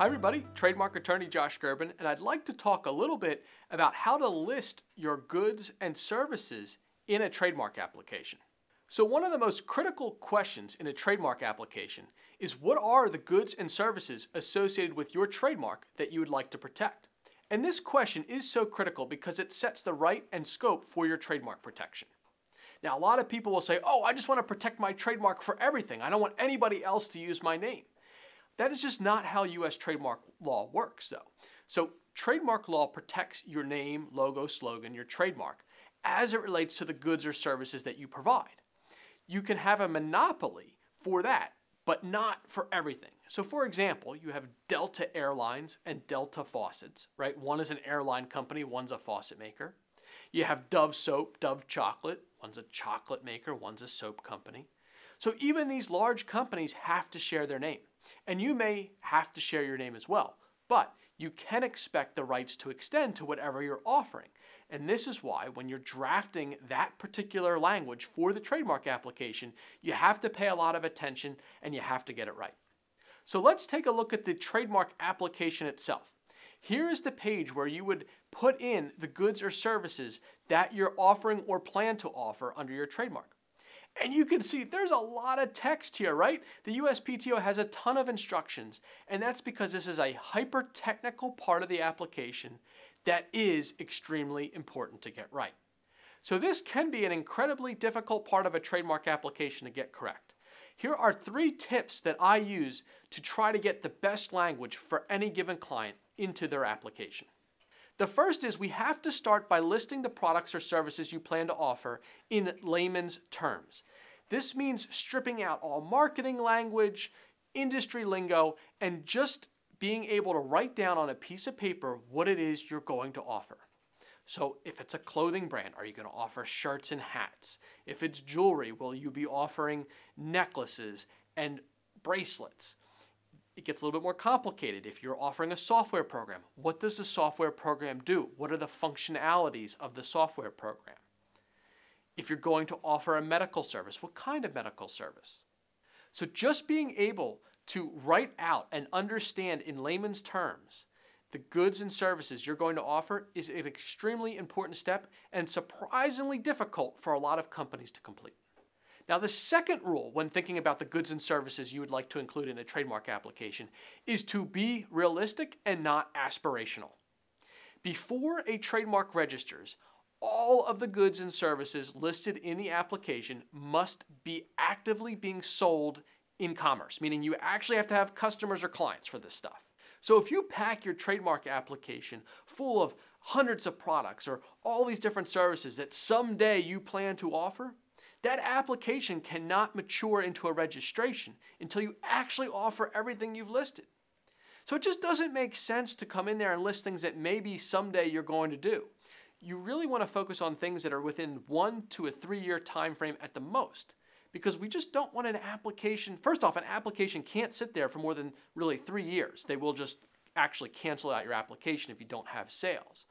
Hi, everybody. Trademark attorney Josh Gerben, and I'd like to talk a little bit about how to list your goods and services in a trademark application. So, one of the most critical questions in a trademark application is what are the goods and services associated with your trademark that you would like to protect? And this question is so critical because it sets the right and scope for your trademark protection. Now, a lot of people will say, oh, I just want to protect my trademark for everything. I don't want anybody else to use my name. That is just not how US trademark law works, though. So, trademark law protects your name, logo, slogan, your trademark, as it relates to the goods or services that you provide. You can have a monopoly for that, but not for everything. So, for example, you have Delta Airlines and Delta Faucets, right? One is an airline company, one's a faucet maker. You have Dove Soap, Dove Chocolate, one's a chocolate maker, one's a soap company. So, even these large companies have to share their name. And you may have to share your name as well, but you can expect the rights to extend to whatever you're offering. And this is why, when you're drafting that particular language for the trademark application, you have to pay a lot of attention and you have to get it right. So let's take a look at the trademark application itself. Here is the page where you would put in the goods or services that you're offering or plan to offer under your trademark. And you can see there's a lot of text here, right? The USPTO has a ton of instructions, and that's because this is a hyper technical part of the application that is extremely important to get right. So this can be an incredibly difficult part of a trademark application to get correct. Here are three tips that I use to try to get the best language for any given client into their application. The first is we have to start by listing the products or services you plan to offer in layman's terms. This means stripping out all marketing language, industry lingo, and just being able to write down on a piece of paper what it is you're going to offer. So if it's a clothing brand, are you going to offer shirts and hats? If it's jewelry, will you be offering necklaces and bracelets? It gets a little bit more complicated. If you're offering a software program, what does the software program do? What are the functionalities of the software program? If you're going to offer a medical service, what kind of medical service? So just being able to write out and understand in layman's terms the goods and services you're going to offer is an extremely important step and surprisingly difficult for a lot of companies to complete. Now, the second rule when thinking about the goods and services you would like to include in a trademark application is to be realistic and not aspirational. Before a trademark registers, all of the goods and services listed in the application must be actively being sold in commerce, meaning you actually have to have customers or clients for this stuff. So if you pack your trademark application full of hundreds of products or all these different services that someday you plan to offer, that application cannot mature into a registration until you actually offer everything you've listed. So it just doesn't make sense to come in there and list things that maybe someday you're going to do. You really want to focus on things that are within one to a three year time frame at the most because we just don't want an application. First off, an application can't sit there for more than really three years. They will just actually cancel out your application if you don't have sales.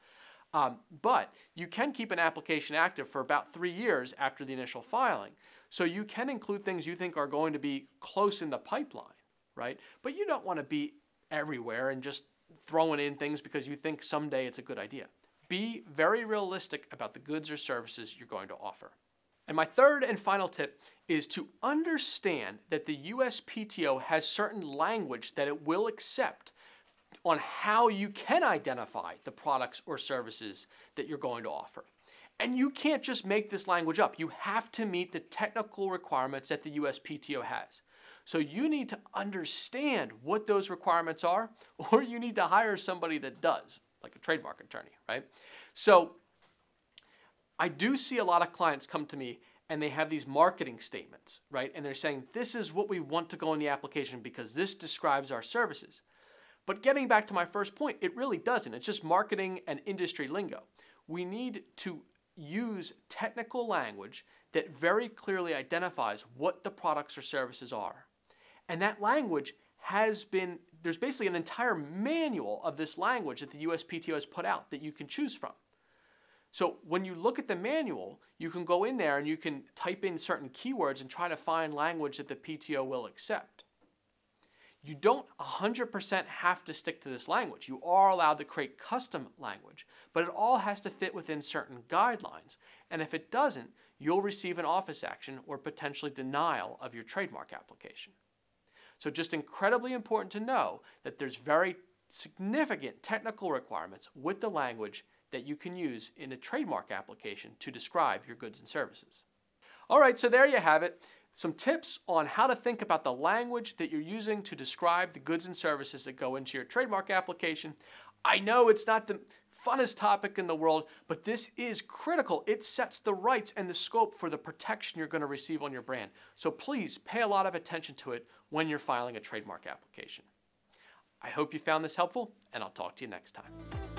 Um, but you can keep an application active for about three years after the initial filing. So you can include things you think are going to be close in the pipeline, right? But you don't want to be everywhere and just throwing in things because you think someday it's a good idea. Be very realistic about the goods or services you're going to offer. And my third and final tip is to understand that the USPTO has certain language that it will accept on how you can identify the products or services that you're going to offer. And you can't just make this language up. You have to meet the technical requirements that the USPTO has. So you need to understand what those requirements are, or you need to hire somebody that does, like a trademark attorney, right? So I do see a lot of clients come to me and they have these marketing statements, right? And they're saying, this is what we want to go in the application because this describes our services. But getting back to my first point, it really doesn't. It's just marketing and industry lingo. We need to use technical language that very clearly identifies what the products or services are. And that language has been, there's basically an entire manual of this language that the USPTO has put out that you can choose from. So when you look at the manual, you can go in there and you can type in certain keywords and try to find language that the PTO will accept. You don't 100% have to stick to this language. You are allowed to create custom language, but it all has to fit within certain guidelines. And if it doesn't, you'll receive an office action or potentially denial of your trademark application. So just incredibly important to know that there's very significant technical requirements with the language that you can use in a trademark application to describe your goods and services. All right, so there you have it. Some tips on how to think about the language that you're using to describe the goods and services that go into your trademark application. I know it's not the funnest topic in the world, but this is critical. It sets the rights and the scope for the protection you're going to receive on your brand. So please pay a lot of attention to it when you're filing a trademark application. I hope you found this helpful, and I'll talk to you next time.